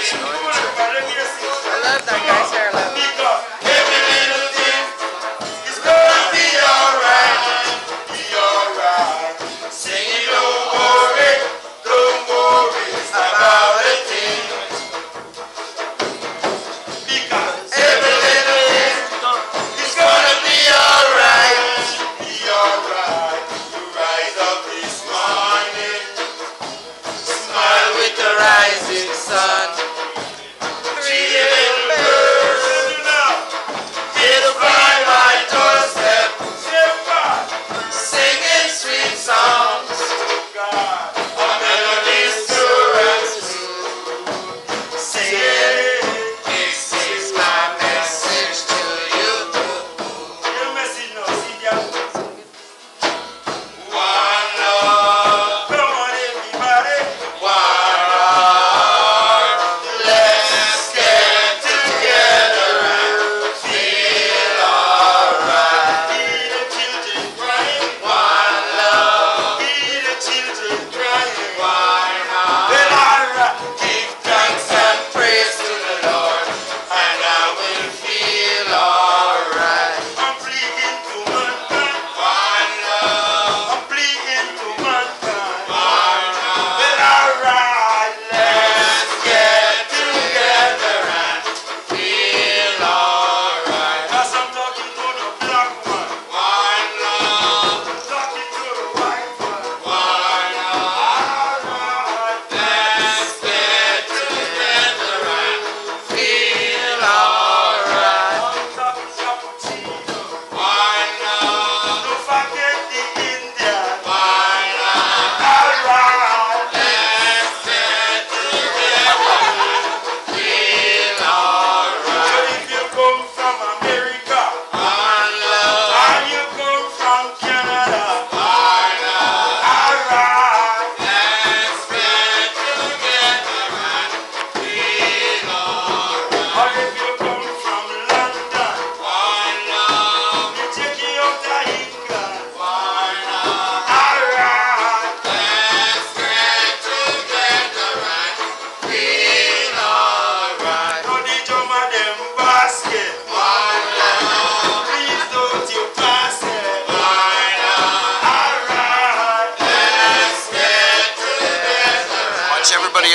Action.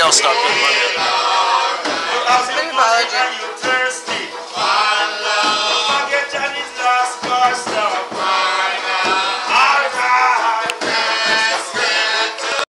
Else stop putting money.